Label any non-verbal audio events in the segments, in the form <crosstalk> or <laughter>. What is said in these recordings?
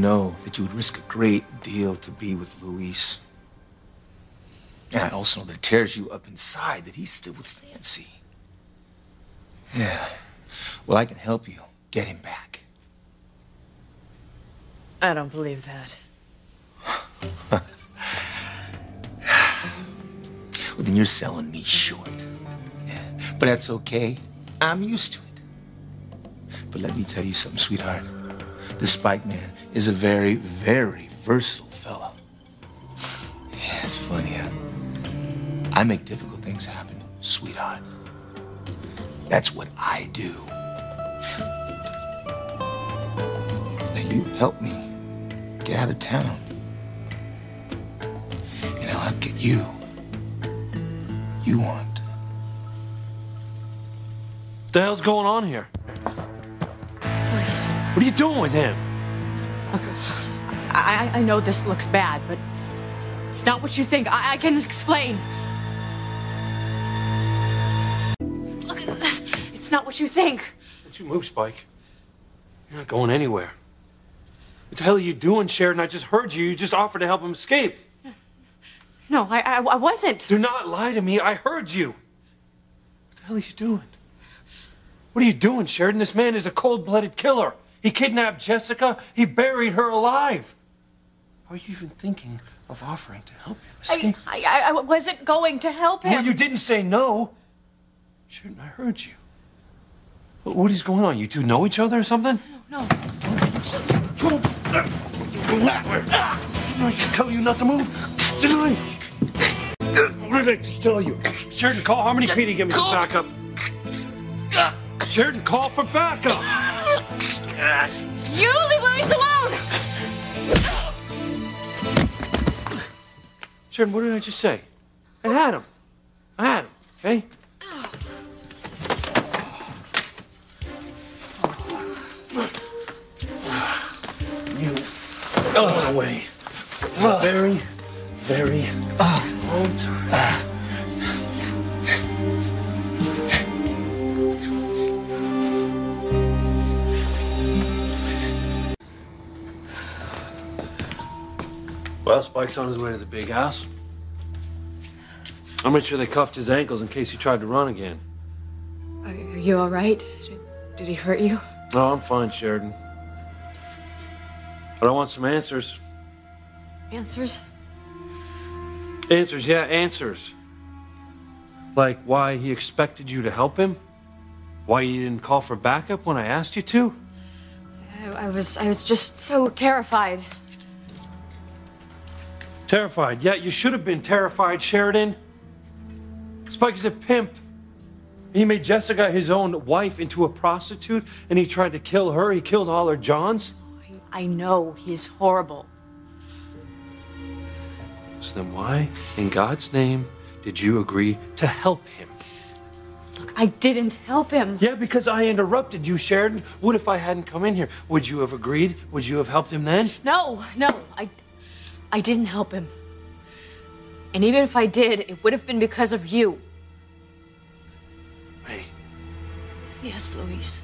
know that you would risk a great deal to be with Luis. And I also know that it tears you up inside that he's still with Fancy. Yeah. Well, I can help you get him back. I don't believe that. <sighs> well, then you're selling me short. Yeah. But that's okay. I'm used to it. But let me tell you something, sweetheart. The Spike Man is a very, very versatile fella. Yeah, it's funny, huh? I make difficult things happen, sweetheart. That's what I do. Now you help me get out of town. And I'll get you what you want. What the hell's going on here? What are you doing with him? I, I know this looks bad, but it's not what you think. I, I can explain. Look, it's not what you think. Don't you move, Spike. You're not going anywhere. What the hell are you doing, Sheridan? I just heard you. You just offered to help him escape. No, I, I, I wasn't. Do not lie to me. I heard you. What the hell are you doing? What are you doing, Sheridan? This man is a cold blooded killer. He kidnapped Jessica, he buried her alive. How are you even thinking of offering to help him escape? I, I, I wasn't going to help him. Well, you didn't say no. Sheridan, I heard you. What what is going on? You two know each other or something? No. Didn't I just tell you not to move? Didn't I? What did I just tell you? Sheridan, call Harmony P to give me some backup. Sheridan, call for backup. You leave Luis alone! Sheridan, what did I just say? I had him. I had him, okay? You went away. Very, very Well, Spike's on his way to the big house. I made sure they cuffed his ankles in case he tried to run again. Are, you all right? Did, did he hurt you? No, I'm fine, Sheridan. But I want some answers. Answers? Answers, yeah, answers. Like why he expected you to help him? Why you didn't call for backup when I asked you to? I, I was I was just so terrified. Terrified. Yeah, you should have been terrified, Sheridan. Spike is a pimp. He made Jessica, his own wife, into a prostitute, and he tried to kill her. He killed all her Johns. I know he's horrible. So then why, in God's name, did you agree to help him? Look, I didn't help him. Yeah, because I interrupted you, Sheridan. What if I hadn't come in here? Would you have agreed? Would you have helped him then? No, no, I, I didn't help him. And even if I did, it would have been because of you. Hey, Yes, Luis.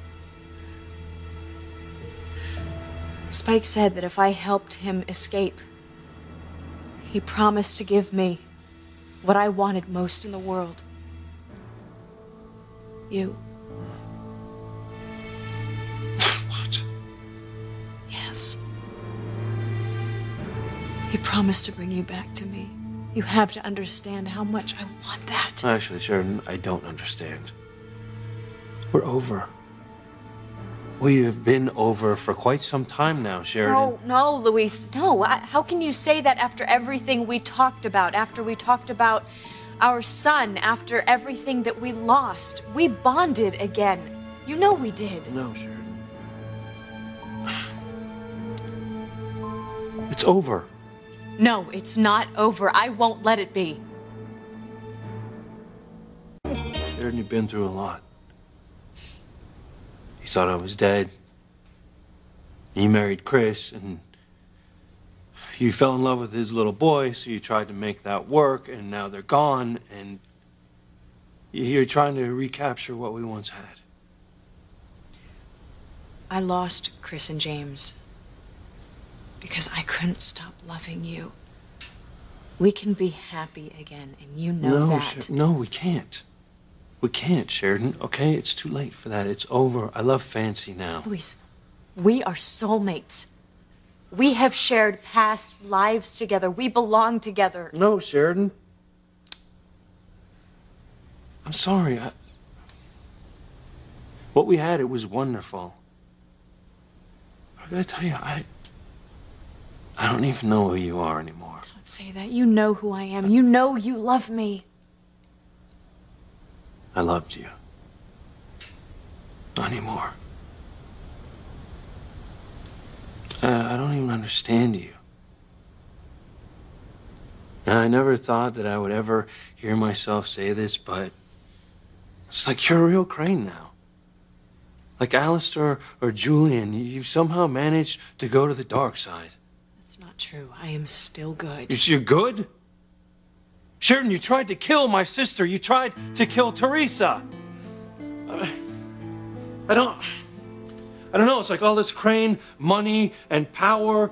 Spike said that if I helped him escape, he promised to give me what I wanted most in the world. You. He promised to bring you back to me. You have to understand how much I want that. Actually, Sheridan, I don't understand. We're over. We have been over for quite some time now, Sheridan. No, no, Luis, no. I, how can you say that after everything we talked about? After we talked about our son, after everything that we lost? We bonded again. You know we did. No, Sheridan. <sighs> It's over. No, it's not over. I won't let it be. Sheridan, you've been through a lot. You thought I was dead. You married Chris, and you fell in love with his little boy, so you tried to make that work, and now they're gone, and you're trying to recapture what we once had. I lost Chris and James. Because I couldn't stop loving you. We can be happy again, and you know no, that. Sher- no, we can't. We can't, Sheridan. Okay, it's too late for that. It's over. I love Fancy now. Luis, we are soulmates. We have shared past lives together. We belong together. No, Sheridan. I'm sorry. I... What we had, it was wonderful. I gotta tell you, I. I don't even know who you are anymore. Don't say that. You know who I am. You know you love me. I loved you. Not anymore. I, I don't even understand you. Now, I never thought that I would ever hear myself say this, but it's like you're a real Crane now. Like Alistair or Julian, you've somehow managed to go to the dark side. That's not true. I am still good. You're good? Sheridan, you tried to kill my sister. You tried to kill Theresa. I, I don't. I don't know. It's like all this Crane, money, and power.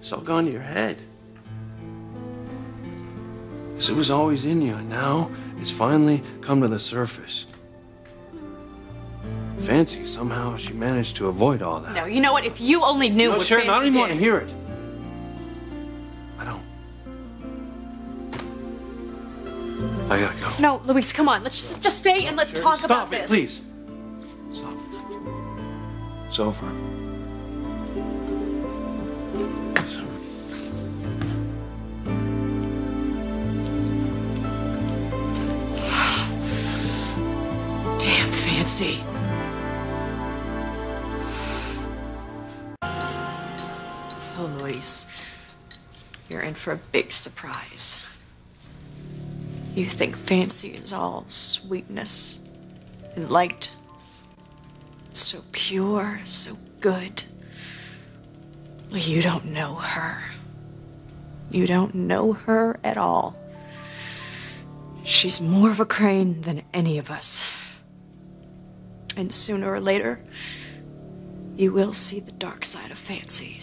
It's all gone to your head. Because it was always in you, and now it's finally come to the surface. Fancy, somehow she managed to avoid all that. No, you know what? If you only knew No, what Sheridan, I don't even want to hear it. I don't. I gotta go. No, Luis, come on. Let's just, just stay and let's talk Stop about it, this. please. Stop. It's over. Damn Fancy. Oh, Luis, you're in for a big surprise. You think Fancy is all sweetness and light, so pure, so good. You don't know her. You don't know her at all. She's more of a Crane than any of us. And sooner or later, you will see the dark side of Fancy.